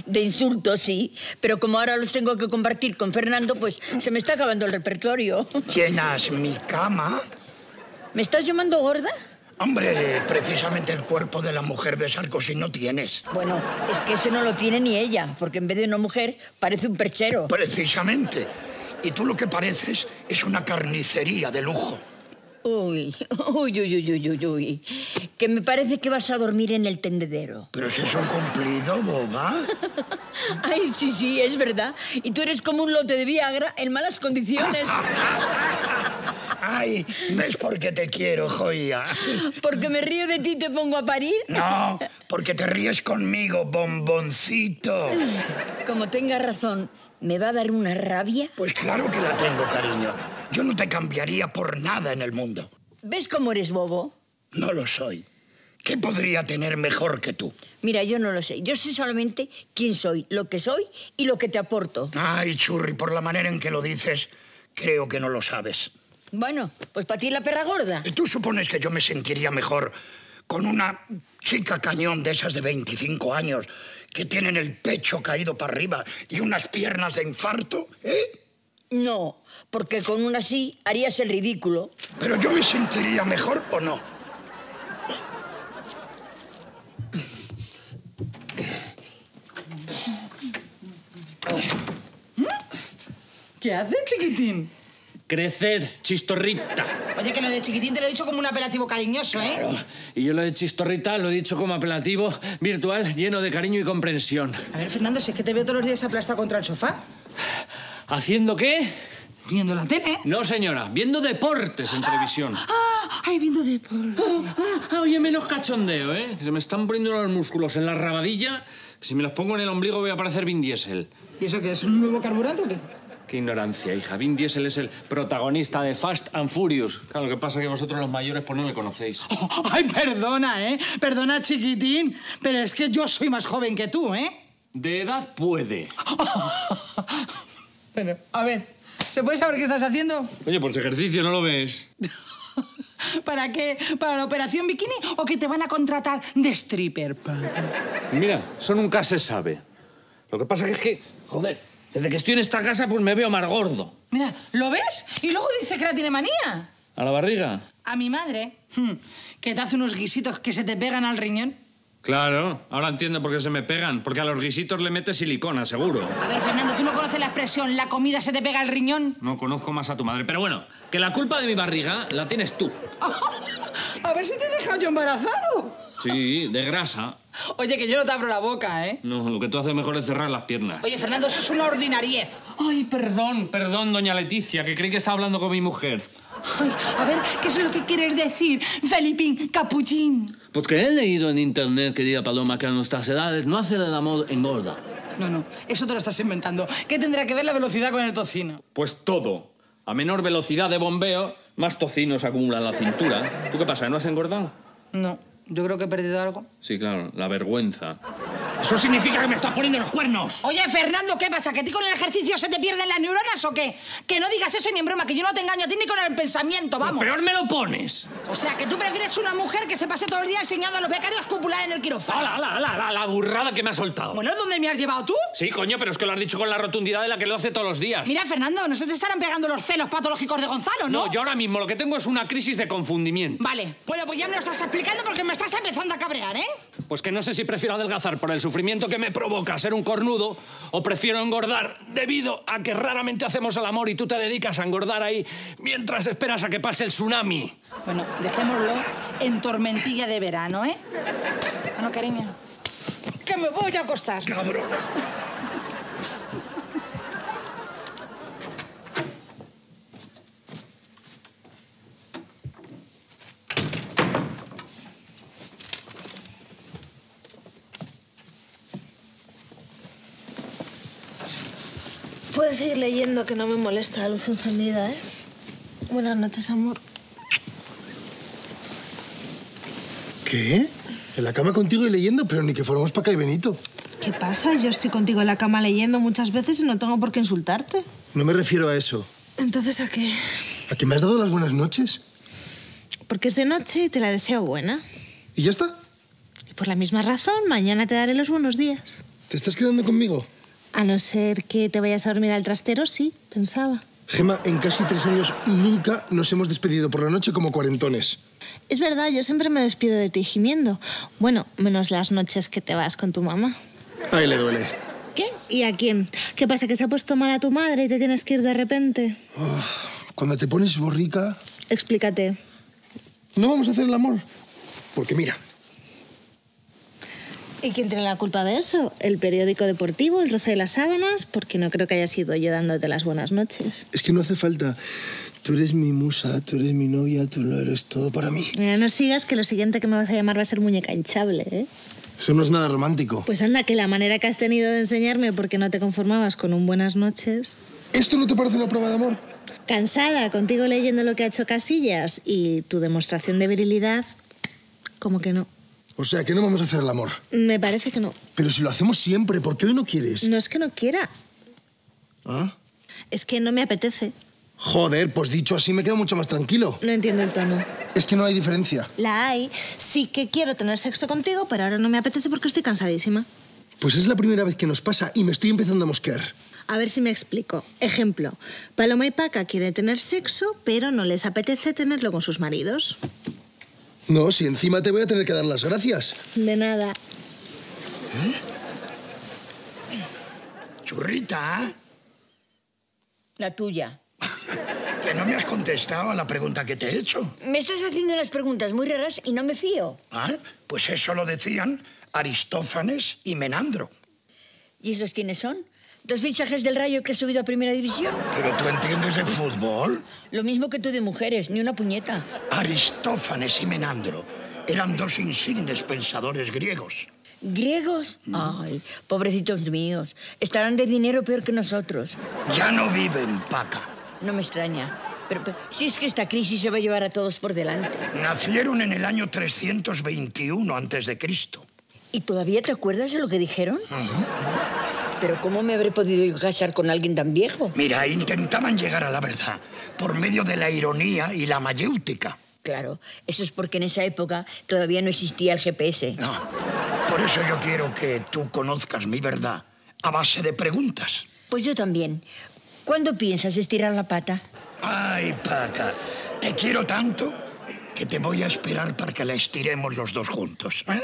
A: De insultos, sí. Pero como ahora los tengo que compartir con Fernando, pues se me está acabando el repertorio.
C: Llenas mi cama.
A: ¿Me estás llamando gorda?
C: Hombre, precisamente el cuerpo de la mujer de Sarkozy no tienes.
A: Bueno, es que ese no lo tiene ni ella, porque en vez de una mujer parece un perchero.
C: Precisamente. Y tú lo que pareces es una carnicería de lujo.
A: Uy, uy, uy, uy, uy, uy, uy. Que me parece que vas a dormir en el tendedero.
C: Pero si es un cumplido, boba.
A: Ay, sí, sí, es verdad. Y tú eres como un lote de Viagra en malas condiciones.
C: Ay, ¿ves por qué te quiero, joya?
A: Porque me río de ti y te pongo a parir.
C: No, porque te ríes conmigo, bomboncito.
A: Como tenga razón, ¿me va a dar una rabia?
C: Pues claro que la tengo, cariño. Yo no te cambiaría por nada en el mundo.
A: ¿Ves cómo eres bobo?
C: No lo soy. ¿Qué podría tener mejor que tú?
A: Mira, yo no lo sé. Yo sé solamente quién soy, lo que soy y lo que te aporto.
C: Ay, churri, por la manera en que lo dices, creo que no lo sabes.
A: Bueno, pues para ti la perra gorda.
C: ¿Y ¿Tú supones que yo me sentiría mejor con una chica cañón de esas de 25 años que tienen el pecho caído para arriba y unas piernas de infarto? ¿Eh?
A: No, porque con una así harías el ridículo.
C: ¿Pero yo me sentiría mejor o no?
B: ¿Qué haces, chiquitín?
D: Crecer, chistorrita.
B: Oye, que lo de chiquitín te lo he dicho como un apelativo cariñoso, ¿eh?
D: Y yo lo de chistorrita lo he dicho como apelativo virtual lleno de cariño y comprensión.
B: A ver, Fernando, si es que te veo todos los días aplastado contra el sofá.
D: ¿Haciendo qué?
B: Viendo la tele.
D: No, señora, viendo deportes en televisión.
B: Ah, ay, viendo deporte.
D: Ah, oye, menos cachondeo, ¿eh? Que se me están poniendo los músculos en la rabadilla. Si me los pongo en el ombligo voy a parecer Vin Diesel.
B: ¿Y eso qué es? ¿Un nuevo carburante o qué?
D: Qué ignorancia, hija. Vin Diesel es el protagonista de Fast and Furious. Claro, lo que pasa es que vosotros los mayores pues no le conocéis.
B: Ay, perdona, ¿eh? Perdona, chiquitín. Pero es que yo soy más joven que tú, ¿eh?
D: De edad puede.
B: Bueno, a ver, ¿se puede saber qué estás haciendo?
D: Oye, pues ejercicio, ¿no lo ves?
B: ¿Para qué? ¿Para la operación bikini o que te van a contratar de stripper?
D: Mira, eso nunca se sabe. Lo que pasa es que, joder, desde que estoy en esta casa pues me veo más gordo.
B: Mira, ¿lo ves? Y luego dice que la tiene manía.
D: ¿A la barriga?
B: A mi madre, hmm, que te hace unos guisitos que se te pegan al riñón.
D: Claro, ahora entiendo por qué se me pegan. Porque a los guisitos le metes silicona, seguro.
B: A ver, Fernando, ¿tú no conoces la expresión la comida se te pega al riñón?
D: No conozco más a tu madre. Pero bueno, que la culpa de mi barriga la tienes tú.
B: A ver si te he dejado yo embarazado.
D: Sí, de grasa.
B: Oye, que yo no te abro la boca, ¿eh?
D: No, lo que tú haces mejor es cerrar las piernas.
B: Oye, Fernando, eso es una ordinariez.
D: Ay, perdón, perdón, doña Leticia, que creí que estaba hablando con mi mujer.
B: Ay, a ver, ¿qué es lo que quieres decir, Felipín Capuchín?
D: Porque he leído en internet, querida Paloma, que a nuestras edades no hacer el amor engorda.
B: No, no, eso te lo estás inventando. ¿Qué tendrá que ver la velocidad con el tocino?
D: Pues todo. A menor velocidad de bombeo, más tocino se acumula en la cintura. ¿Tú qué pasa? ¿No has engordado?
B: No, yo creo que he perdido algo.
D: Sí, claro, la vergüenza. Eso significa que me estás poniendo los cuernos.
B: Oye, Fernando, ¿qué pasa? ¿Que a ti con el ejercicio se te pierden las neuronas o qué? Que no digas eso ni en broma, que yo no te engaño a ti ni con el pensamiento, vamos.
D: Peor me lo pones.
B: O sea, que tú prefieres una mujer que se pase todo el día enseñando a los becarios a copular en el quirófano.
D: ¡Hala, hala, hala, hala! La burrada que me has soltado.
B: Bueno, ¿dónde me has llevado tú?
D: Sí, coño, pero es que lo has dicho con la rotundidad de la que lo hace todos los días.
B: Mira, Fernando, no se te estarán pegando los celos patológicos de Gonzalo, ¿no?
D: No, yo ahora mismo lo que tengo es una crisis de confundimiento.
B: Vale, bueno, pues ya me lo estás explicando porque me estás empezando a cabrear, ¿eh?
D: Pues que no sé si prefiero adelgazar por el sufrimiento que me provoca ser un cornudo o prefiero engordar debido a que raramente hacemos el amor y tú te dedicas a engordar ahí mientras esperas a que pase el tsunami.
B: Bueno, dejémoslo en tormentilla de verano, ¿eh? Bueno, cariño, que me voy a acostar.
C: Cabrón.
G: Puedes seguir leyendo, que no me molesta la luz encendida, ¿eh? Buenas noches, amor.
F: ¿Qué? En la cama contigo y leyendo, pero ni que fuéramos Paca y Benito.
G: ¿Qué pasa? Yo estoy contigo en la cama leyendo muchas veces y no tengo por qué insultarte.
F: No me refiero a eso.
G: Entonces, ¿a qué?
F: ¿A que me has dado las buenas noches?
G: Porque es de noche y te la deseo buena.
F: ¿Y ya está?
G: Y por la misma razón, mañana te daré los buenos días.
F: ¿Te estás quedando conmigo?
G: A no ser que te vayas a dormir al trastero, sí, pensaba.
F: Gema, en casi tres años nunca nos hemos despedido por la noche como cuarentones.
G: Es verdad, yo siempre me despido de ti gimiendo. Bueno, menos las noches que te vas con tu mamá.
F: Ahí le duele.
G: ¿Qué? ¿Y a quién? ¿Qué pasa, que se ha puesto mal a tu madre y te tienes que ir de repente?
F: Cuando te pones borrica,
G: Explícate.
F: no vamos a hacer el amor. Porque mira,
G: ¿Y quién tiene la culpa de eso? ¿El periódico deportivo, el roce de las sábanas? Porque no creo que haya sido yo dándote las buenas noches.
F: Es que no hace falta. Tú eres mi musa, tú eres mi novia, tú lo eres todo para mí.
G: Mira, no sigas que lo siguiente que me vas a llamar va a ser muñeca hinchable, ¿eh?
F: Eso no es nada romántico.
G: Pues anda, que la manera que has tenido de enseñarme porque no te conformabas con un buenas noches.
F: ¿Esto no te parece una prueba de amor?
G: Cansada, contigo leyendo lo que ha hecho Casillas y tu demostración de virilidad, como que no.
F: O sea, que no vamos a hacer el amor.
G: Me parece que no.
F: Pero si lo hacemos siempre, ¿por qué hoy no quieres?
G: No es que no quiera,
F: ¿Ah?
G: es que no me apetece.
F: Joder, pues dicho así me quedo mucho más tranquilo.
G: No entiendo el tono.
F: Es que no hay diferencia.
G: La hay. Sí que quiero tener sexo contigo, pero ahora no me apetece porque estoy cansadísima.
F: Pues es la primera vez que nos pasa y me estoy empezando a mosquear.
G: A ver si me explico. Ejemplo, Paloma y Paca quieren tener sexo, pero no les apetece tenerlo con sus maridos.
F: No, si encima te voy a tener que dar las gracias.
G: De nada.
C: Churrita,
A: La tuya.
C: que no me has contestado a la pregunta que te he hecho.
A: Me estás haciendo unas preguntas muy raras y no me fío.
C: ¿Ah? Pues eso lo decían Aristófanes y Menandro.
A: ¿Y esos quiénes son? ¿Dos fichajes del Rayo que he subido a Primera División?
C: ¿Pero tú entiendes de fútbol?
A: Lo mismo que tú de mujeres, ni una puñeta.
C: Aristófanes y Menandro eran dos insignes pensadores griegos.
A: ¿Griegos? Ay, pobrecitos míos. Estarán de dinero peor que nosotros.
C: Ya no viven, Paca.
A: No me extraña. Pero, pero si es que esta crisis se va a llevar a todos por delante.
C: Nacieron en el año 321 antes de Cristo.
A: ¿Y todavía te acuerdas de lo que dijeron? Pero ¿cómo me habré podido yo casar con alguien tan viejo?
C: Mira, intentaban llegar a la verdad por medio de la ironía y la mayéutica.
A: Claro, eso es porque en esa época todavía no existía el GPS.
C: No, por eso yo quiero que tú conozcas mi verdad a base de preguntas.
A: Pues yo también. ¿Cuándo piensas estirar la pata?
C: Ay, Paca, te quiero tanto que te voy a esperar para que la estiremos los dos juntos. ¿eh?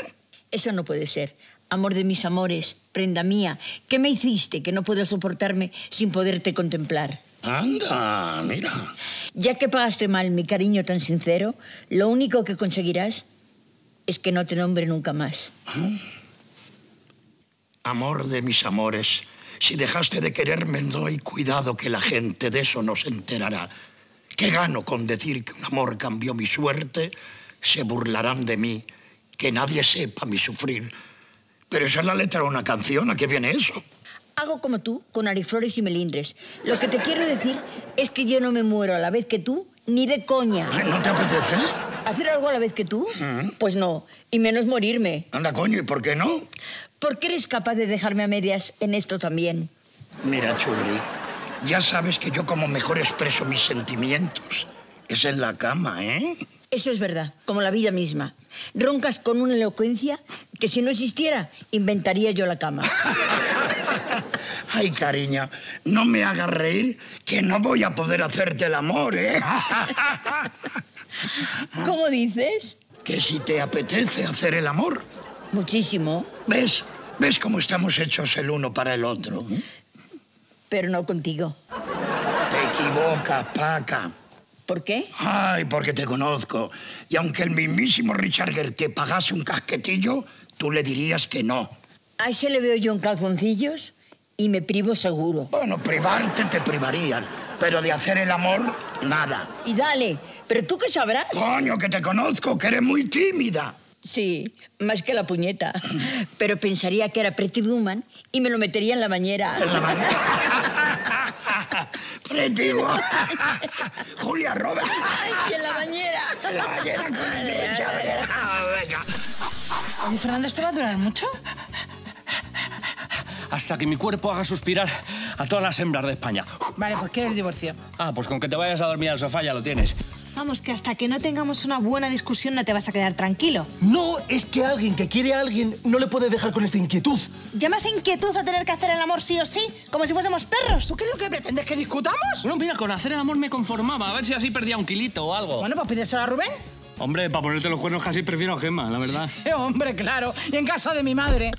A: Eso no puede ser. Amor de mis amores, prenda mía, ¿qué me hiciste que no puedo soportarme sin poderte contemplar?
C: Anda, mira.
A: Ya que pagaste mal mi cariño tan sincero, lo único que conseguirás es que no te nombre nunca más.
C: Amor de mis amores, si dejaste de quererme, no hay cuidado que la gente de eso no se enterará. ¿Qué gano con decir que un amor cambió mi suerte? Se burlarán de mí, que nadie sepa mi sufrir. Pero esa es la letra de una canción, ¿a qué viene eso?
A: Hago como tú, con ariflores y melindres. Lo que te quiero decir es que yo no me muero a la vez que tú, ni de coña.
C: ¿No te apetece?
A: ¿Hacer algo a la vez que tú? Pues no, y menos morirme.
C: Anda, coño, ¿y por qué no?
A: ¿Por qué eres capaz de dejarme a medias en esto también?
C: Mira, Churri, ya sabes que yo como mejor expreso mis sentimientos es en la cama, ¿eh?
A: Eso es verdad, como la vida misma. Roncas con una elocuencia que si no existiera, inventaría yo la cama.
C: Ay, cariño, no me hagas reír, que no voy a poder hacerte el amor, ¿eh?
A: ¿Cómo dices?
C: que si te apetece hacer el amor,
A: Muchísimo,
C: ¿ves? ¿Ves cómo estamos hechos el uno para el otro?
A: pero no contigo.
C: Te equivocas, Paca.
A: ¿Por qué?
C: Ay, porque te conozco. Y aunque el mismísimo Richard Gere te pagase un casquetillo, tú le dirías que no.
A: A ese le veo yo en calzoncillos y me privo seguro.
C: Bueno, privarte te privarían, pero de hacer el amor, nada.
A: Y dale, pero tú qué sabrás.
C: Coño, que te conozco, que eres muy tímida.
A: Sí, más que la puñeta. Pero pensaría que era Pretty Woman y me lo metería en la bañera.
C: En la mañana. Pretty. Julia Roberts.
A: Ay, en la bañera.
C: En la bañera con el. Ah, venga.
B: Oye, Fernando, ¿esto va a durar mucho?
D: Hasta que mi cuerpo haga suspirar a todas las hembras de España.
B: Vale, pues quiero el divorcio.
D: Ah, pues con que te vayas a dormir al sofá ya lo tienes.
G: Vamos, que hasta que no tengamos una buena discusión no te vas a quedar tranquilo.
F: No, es que alguien que quiere a alguien no le puede dejar con esta inquietud.
G: ¿Llamas inquietud a tener que hacer el amor sí o sí? Como si fuésemos perros.
B: ¿Tú qué es lo que pretendes? ¿Que discutamos?
D: Bueno, mira, con hacer el amor me conformaba. A ver si así perdía un kilito o algo.
B: Bueno, pues pídeselo a Rubén.
D: Hombre, para ponerte los cuernos casi prefiero a Gemma, la verdad.
B: Hombre, claro. Y en casa de mi madre.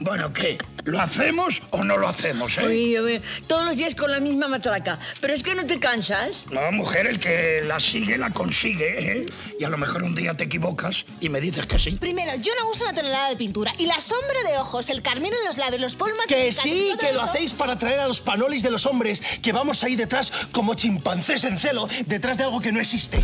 C: Bueno, ¿qué? ¿Lo hacemos o no lo hacemos, eh?
A: A ver, todos los días con la misma matraca. Pero es que no te cansas.
C: No, mujer, el que la sigue, la consigue, ¿eh? Y a lo mejor un día te equivocas y me dices que sí.
G: Primero, yo no uso una tonelada de pintura. Y la sombra de ojos, el carmín en los labios, los polmas...
F: Que sí, que lo hacéis para atraer a los panolis de los hombres, que vamos ahí detrás como chimpancés en celo, detrás de algo que no existe.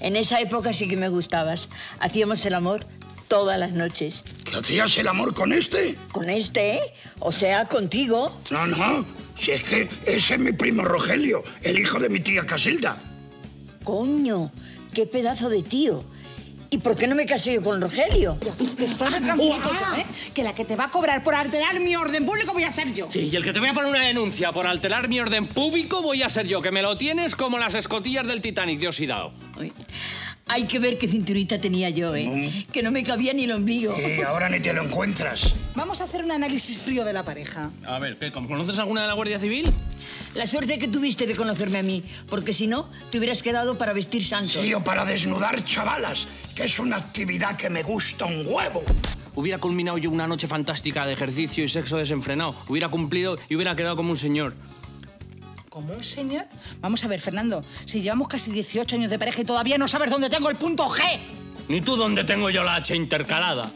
A: En esa época sí que me gustabas. Hacíamos el amor todas las noches.
C: ¿Que hacías el amor con este?
A: Con este, ¿eh? O sea, contigo.
C: No, no. Si es que ese es mi primo Rogelio, el hijo de mi tía Casilda.
A: Coño, qué pedazo de tío. ¿Y por qué no me casé yo con Rogelio?
B: Estate tranquilito ya, ¿eh? Que la que te va a cobrar por alterar mi orden público voy a ser yo.
D: Sí, y el que te voy a poner una denuncia por alterar mi orden público voy a ser yo, que me lo tienes como las escotillas del Titanic de oxidado.
A: Uy, Hay que ver qué cinturita tenía yo, ¿eh? Que no me cabía ni el ombligo.
C: Y ahora ni te lo encuentras.
B: Vamos a hacer un análisis frío de la pareja.
D: A ver, ¿qué? ¿Conoces alguna de la Guardia Civil?
A: La suerte que tuviste de conocerme a mí, porque si no, te hubieras quedado para vestir santos.
C: Sí, o para desnudar chavalas, que es una actividad que me gusta un huevo.
D: Hubiera culminado yo una noche fantástica de ejercicio y sexo desenfrenado. Hubiera cumplido y hubiera quedado como un señor.
B: ¿Como un señor? Vamos a ver, Fernando, si llevamos casi 18 años de pareja y todavía no sabes dónde tengo el punto G.
D: Ni tú dónde tengo yo la H intercalada.